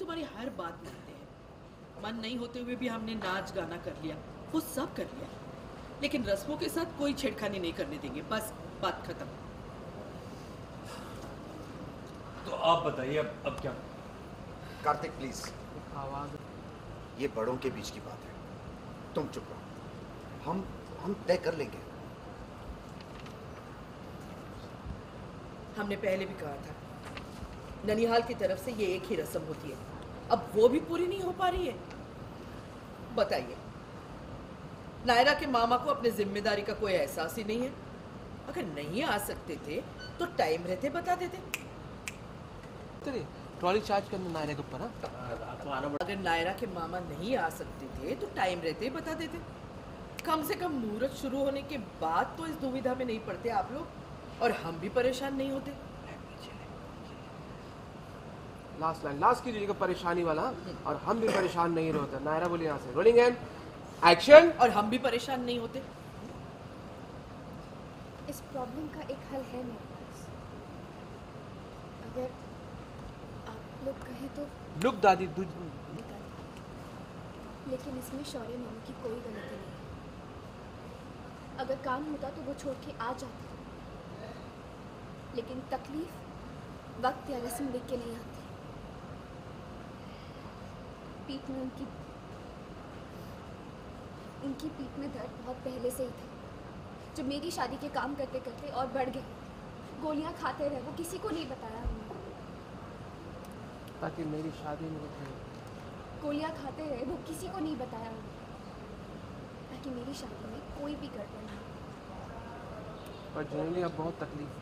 तुम्हारी हर बात मानते हैं। मन नहीं होते हुए भी हमने नाच गाना कर लिया वो सब कर लिया। लेकिन रस्मों के साथ कोई छेड़खानी नहीं करने देंगे बस बात खत्म। तो आप बताइए अब अब क्या? कार्तिक प्लीज़ आवाज़। ये बड़ों के बीच की बात है। तुम चुप रहो। हम हम तय कर लेंगे। हमने पहले भी कहा था ननिहाल की तरफ़ से ये एक ही रस्म होती है। अब वो भी पूरी नहीं हो पा रही है। बताइए नायरा के मामा को अपने ज़िम्मेदारी का कोई एहसास ही नहीं है? अगर नहीं आ सकते थे तो टाइम रहते बता देते। ट्रॉली चार्ज करना नायरे के ऊपर हाँ? अगर नायरा के मामा नहीं आ सकते थे तो टाइम रहते बता देते। कम से कम मुहूर्त शुरू होने के बाद तो इस दुविधा में नहीं पड़ते आप लोग और हम भी परेशान नहीं होते। लास्ट लाइन लास्ट कीजिएगा परेशानी वाला? और हम भी परेशान नहीं होते। नायरा बोलिए यहाँ से। रोलिंग एंड एक्शन और हम भी परेशान नहीं होते। इस प्रॉब्लम का एक हल है मेरे पास। अगर आप लोग कहें तो लुक दादी लेकिन इसमें शौर्य नाम की कोई गलती नहीं अगर काम होता तो वो छोड़ के आ जाते। लेकिन तकलीफ़ वक्त या रस्म लिख के नहीं आती। पीठ में उनकी उनकी पीठ में दर्द बहुत पहले से ही थे। जो मेरी शादी के काम करते करते और बढ़ गए गोलियाँ खाते रहे वो किसी को नहीं बताया उन्होंने ताकि मेरी शादी में गोलियाँ खाते रहे वो किसी को नहीं बताया उन्होंने ताकि मेरी शादी में कोई भी गड़बड़ ना पर जनरली अब बहुत तकलीफ़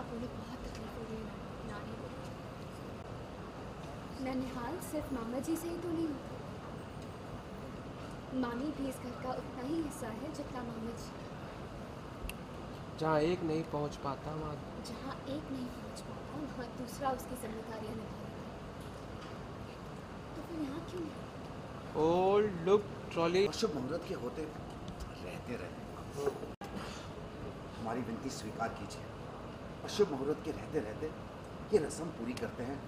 अब उन्हें बहुत तकलीफ़ हो रही है। ननिहाल सिर्फ़ मामा जी से ही तो नहीं होता। मामी भी इस घर का उतना ही हिस्सा है जितना मामा जी। जहाँ एक नहीं पहुँच पाता वहाँ जहाँ एक नहीं पहुँच पाता वहाँ दूसरा उसकी जिम्मेदारियाँ निभाता तो फिर यहाँ क्यों नहीं? ओल्ड लुक ट्रॉली शुभ मुहूर्त के होते रहते रहे हमारी विनती स्वीकार कीजिए। अशुभ मुहूर्त के रहते रहते ये रस्म पूरी करते हैं।